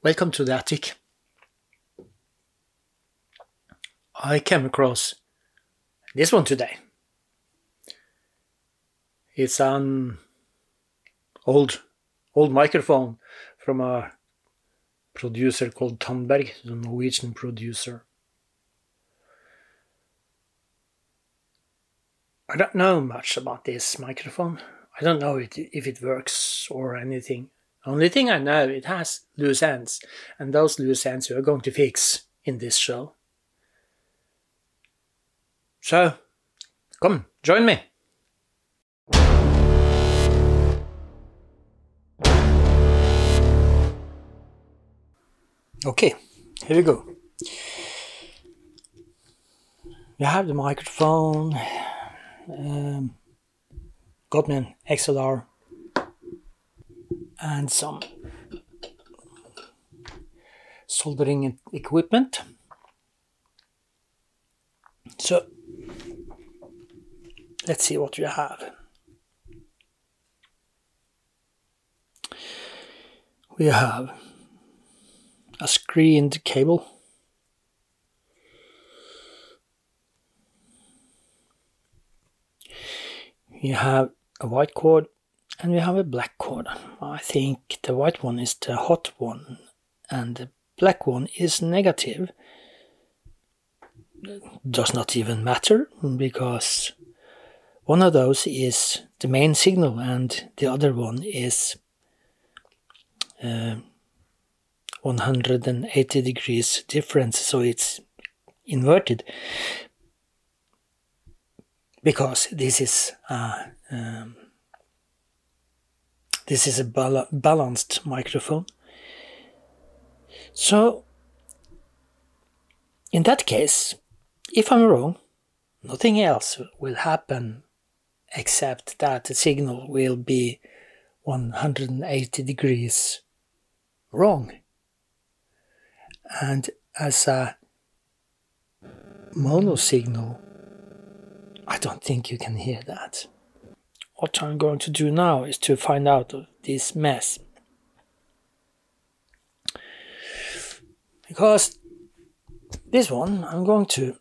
Welcome to the attic. I came across this one today. It's an old old microphone from a producer called Tandberg, a Norwegian producer. I don't know much about this microphone. I don't know if it works or anything. Only thing I know, it has loose ends, and those loose ends we are going to fix in this show. So, come, join me. Okay, here we go. We have the microphone, um, got me an XLR and some soldering equipment. So let's see what we have. We have a screened cable. We have a white cord and we have a black cord. I think the white one is the hot one and the black one is negative. Does not even matter because one of those is the main signal and the other one is uh, 180 degrees difference so it's inverted because this is uh, um, this is a bal balanced microphone. So, in that case, if I'm wrong, nothing else will happen except that the signal will be 180 degrees wrong. And as a mono signal, I don't think you can hear that what I'm going to do now is to find out this mess. Because this one I'm going to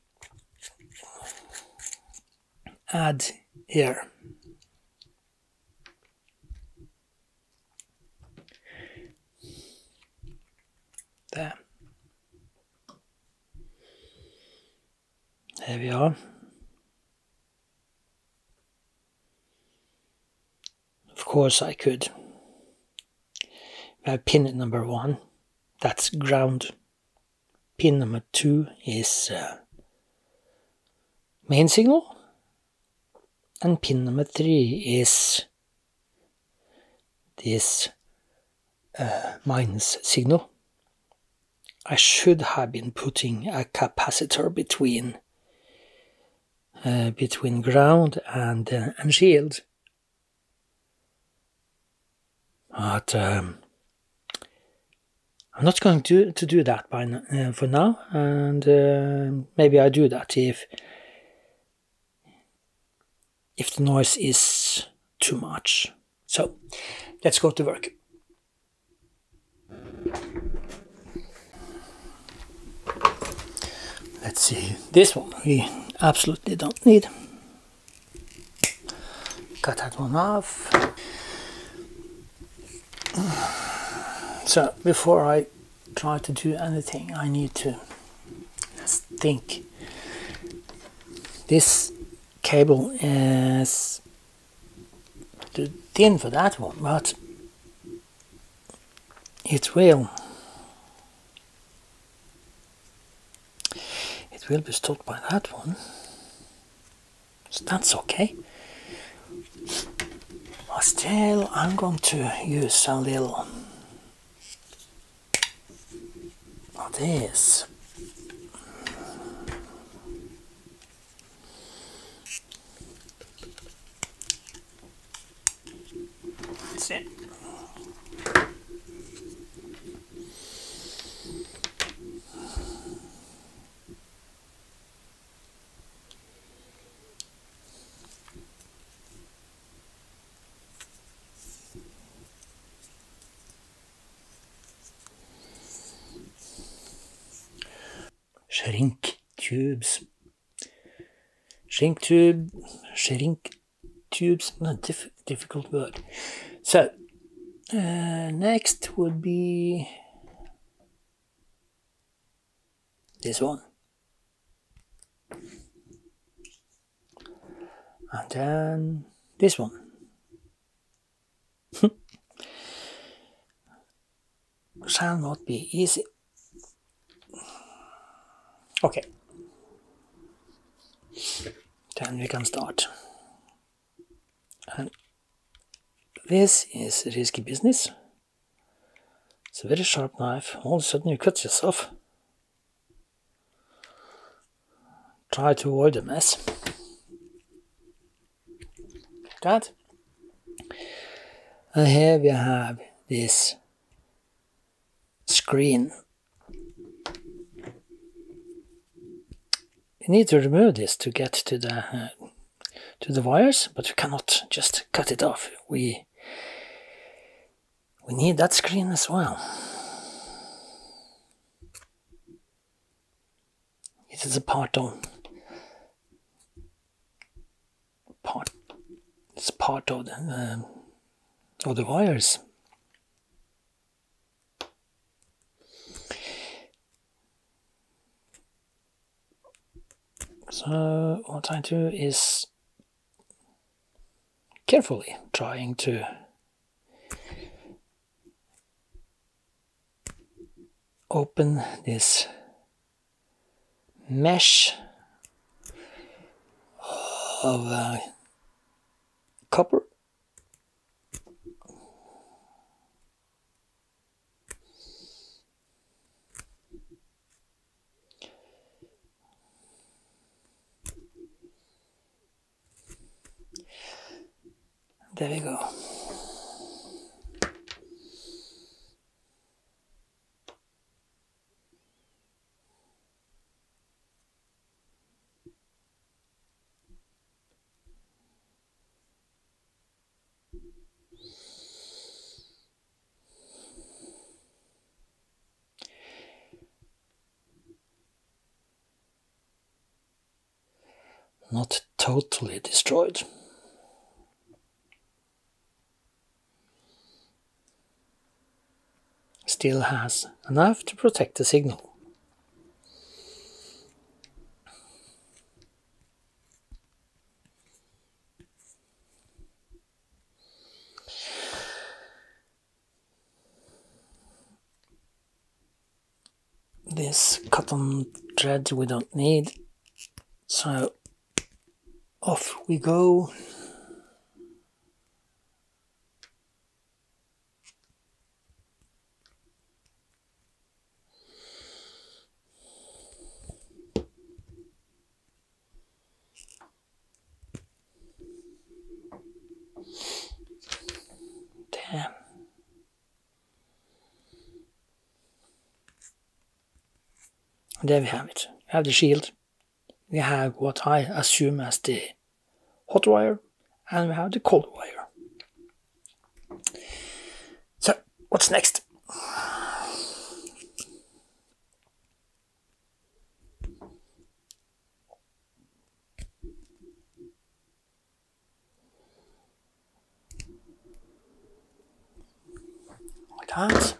add here. There. There we are. Course I could. Have pin number one, that's ground. Pin number two is uh, main signal. And pin number three is this uh, minus signal. I should have been putting a capacitor between uh, between ground and uh, and shield But um, I'm not going to to do that by uh, for now, and uh, maybe I do that if if the noise is too much. So let's go to work. Let's see, this one we absolutely don't need. Cut that one off. So before I try to do anything, I need to think. This cable is too thin for that one, but it will. It will be stopped by that one. So that's okay. Still, I'm going to use a little of this. That's it. Shrink tubes. Shrink tube, shrink tubes, not diff difficult word. So, uh, next would be this one. And then this one. Shall not be easy. Okay. Then we can start. And this is a risky business. It's a very sharp knife. All of a sudden you cut yourself. Try to avoid a mess. That. And here we have this screen. We need to remove this to get to the uh, to the wires, but we cannot just cut it off. We we need that screen as well. It is a part of part. It's part of the um, of the wires. So what I do is carefully trying to open this mesh of uh, copper There we go. Not totally destroyed. Still has enough to protect the signal. This cotton thread we don't need, so off we go. Damn. There we have it. We have the shield. We have what I assume as the hot wire, and we have the cold wire. So, what's next? Like that.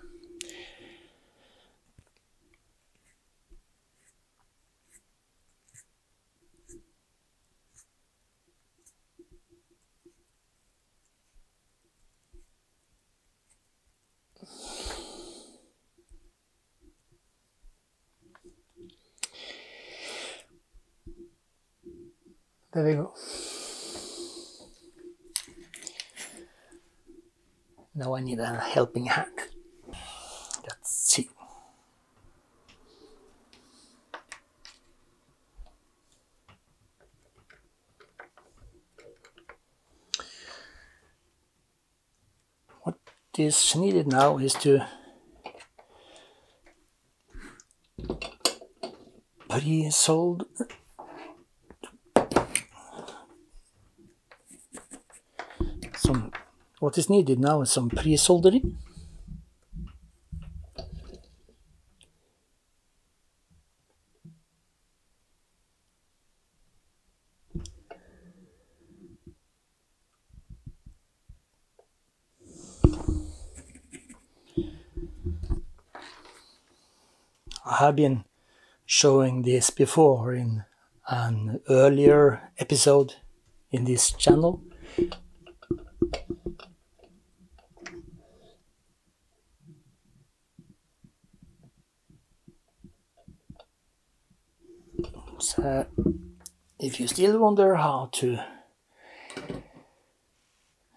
There we go. Now I need a helping hand. Let's see. What is needed now is to pre-sold What is needed now is some pre-soldering. I have been showing this before in an earlier episode in this channel So, if you still wonder how to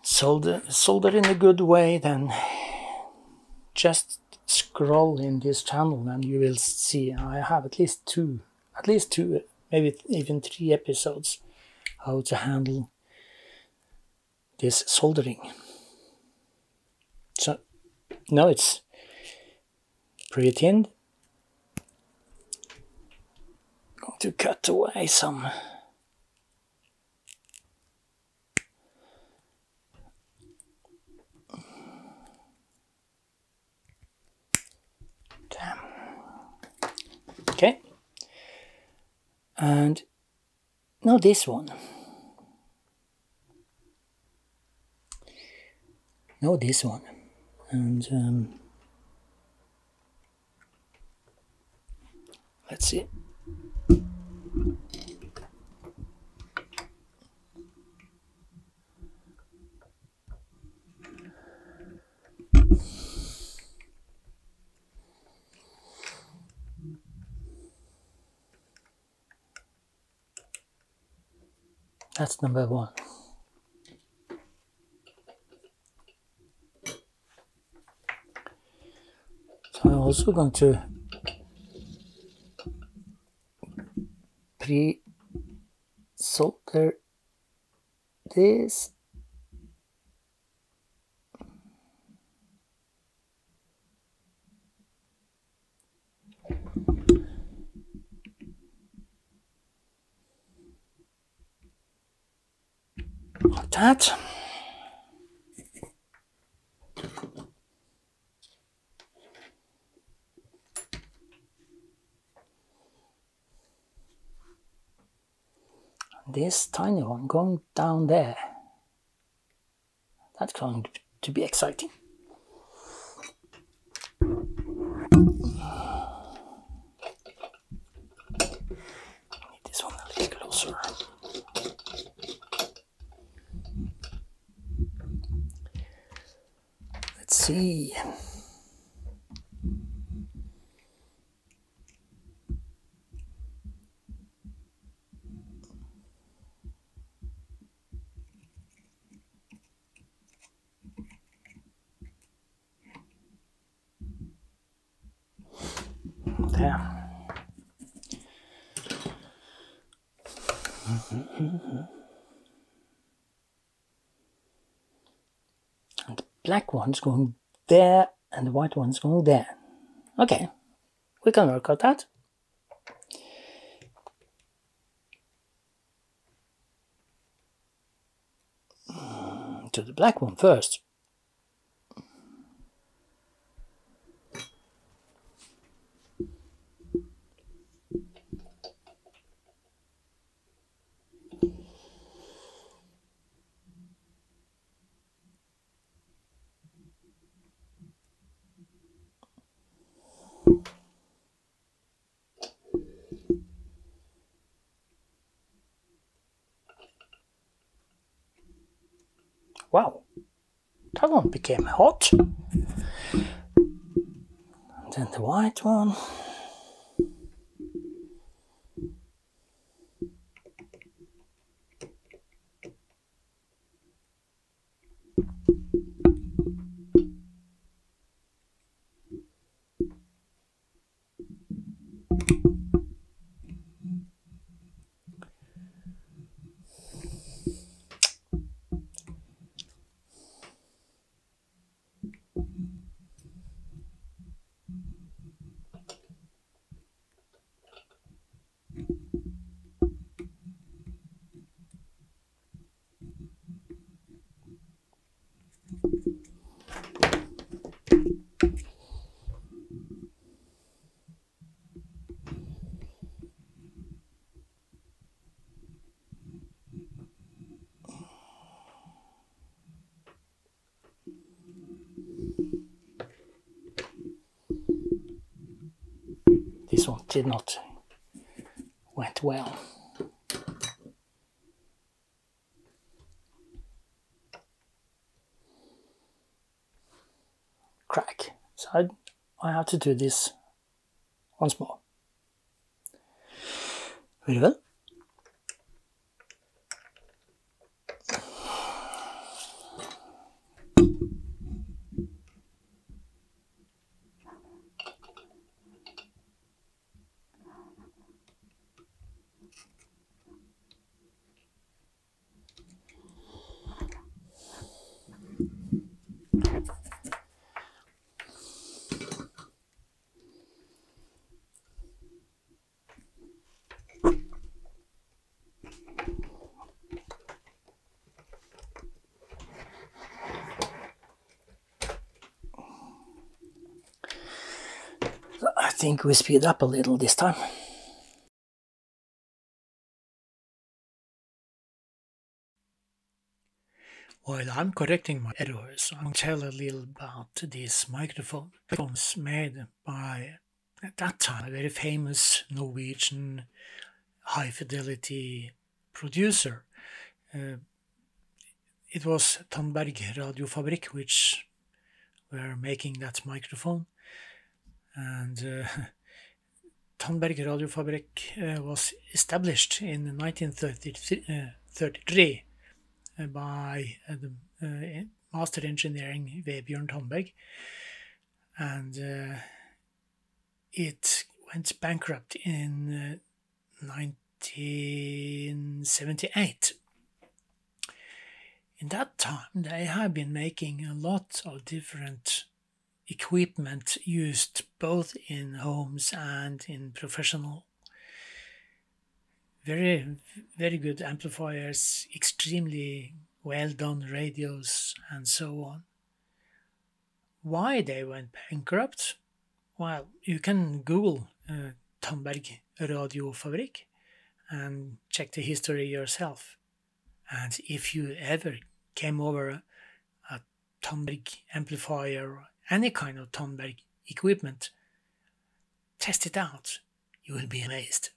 solder, solder in a good way, then just scroll in this channel and you will see I have at least two, at least two, maybe even three episodes how to handle this soldering. So now it's pre-tinned. Going to cut away some Damn. Okay. And now this one. Now this one. And um, let's see. That's number one. So I'm also going to pre-solder this like that. This tiny one going down there. That's going to be exciting. Need this one a little closer. Let's see. There. And the black one's going there, and the white one's going there. Okay, we can work out that. To the black one first. Wow, that one became hot. And then the white one. Did not went well. Crack. So I, I have to do this once more. Very well. I think we speed up a little this time. While I'm correcting my errors, I'll tell a little about this microphone. Microphones made by, at that time, a very famous Norwegian high fidelity producer. Uh, it was Tandberg Radiofabrikk which were making that microphone. And uh, Tandberg Radiofabrikk uh, was established in 1933 uh, by uh, the uh, master engineering Vebjørn Tandberg. And uh, it went bankrupt in 1978. In that time, they have been making a lot of different equipment used both in homes and in professional. Very, very good amplifiers, extremely well done radios, and so on. Why they went bankrupt? Well, you can Google uh, Tandberg Radiofabrikk and check the history yourself. And if you ever came over a, Tandberg amplifier any kind of Tandberg equipment, test it out. You will be amazed.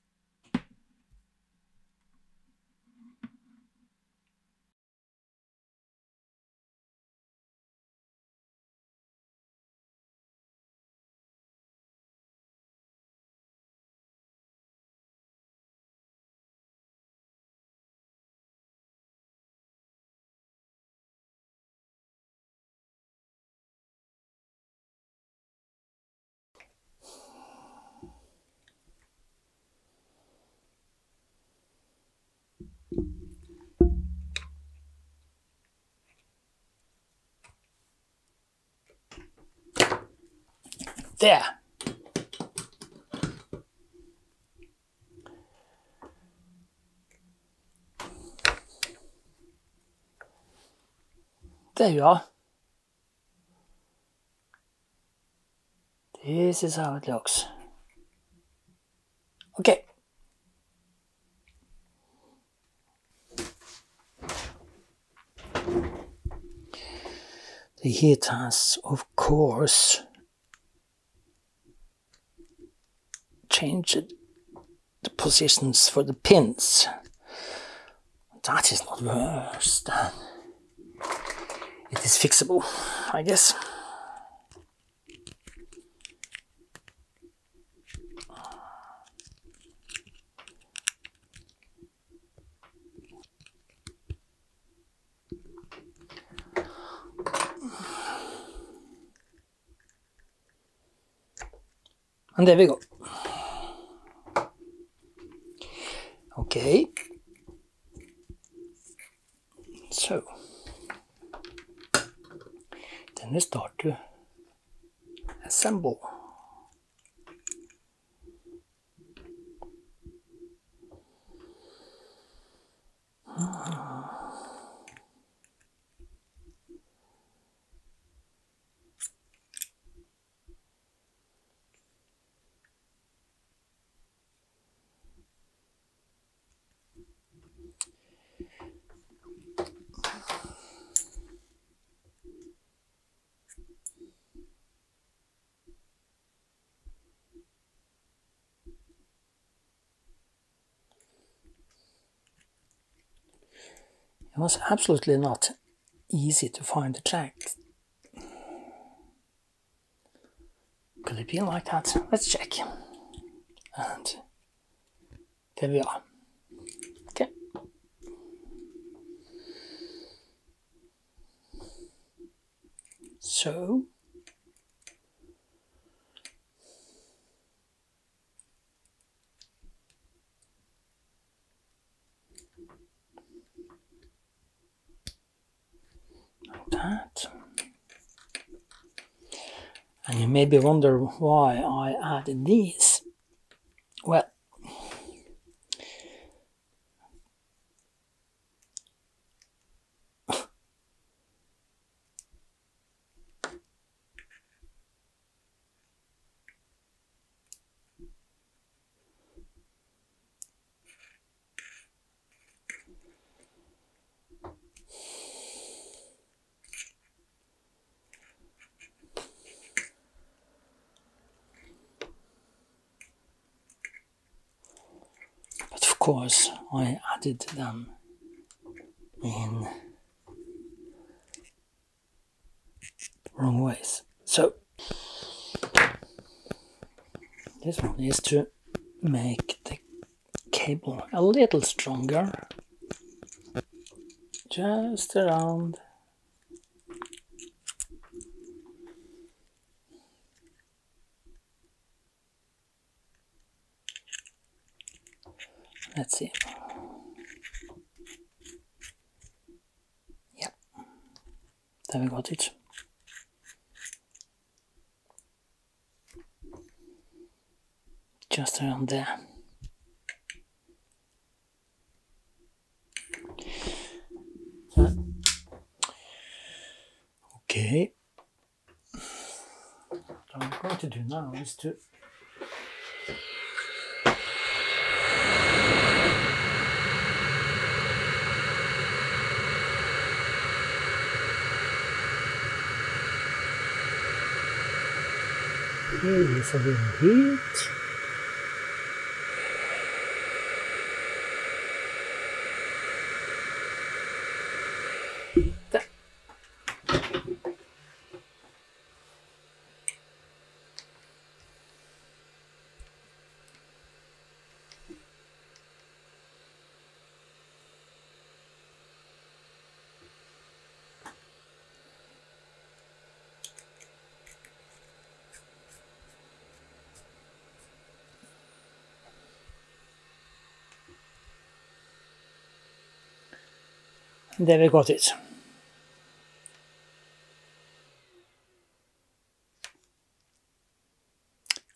There. There you are. This is how it looks. Okay. The heat has, of course, changed the positions for the pins. That is not worse than it is fixable, I guess. And there we go. Okay. So then we start to assemble. It was absolutely not easy to find the jack. Could it be like that? Let's check. And there we are. Okay. So that. And you maybe wonder why I added these. Well, course I added them in wrong ways. So this one is to make the cable a little stronger just around Yeah, there we got it. Just around there. Okay. What I'm going to do now is to Here is a little heat. There we got it.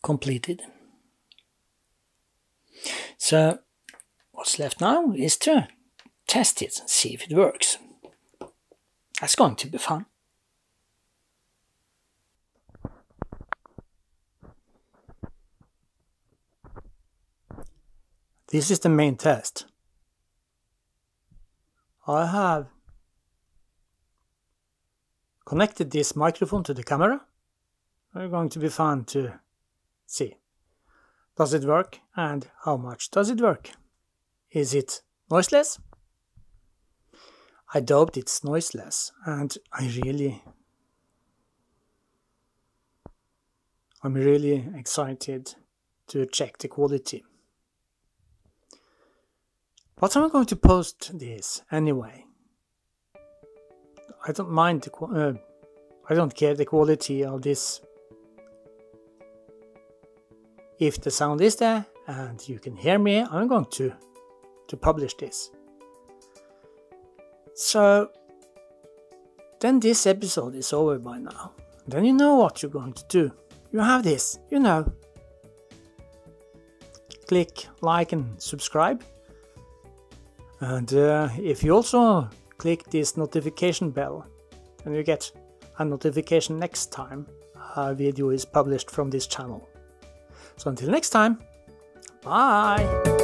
Completed. So what's left now is to test it and see if it works. That's going to be fun. This is the main test. I have connected this microphone to the camera. We're going to be fun to see. Does it work and how much does it work? Is it noiseless? I doubt it's noiseless and I really I'm really excited to check the quality. But I'm going to post this anyway. I don't mind the uh, I don't care the quality of this. If the sound is there and you can hear me, I'm going to to publish this. So then this episode is over by now. Then you know what you're going to do. You have this, you know. Click like and subscribe and uh, if you also click this notification bell, then you get a notification next time a video is published from this channel. So until next time, bye!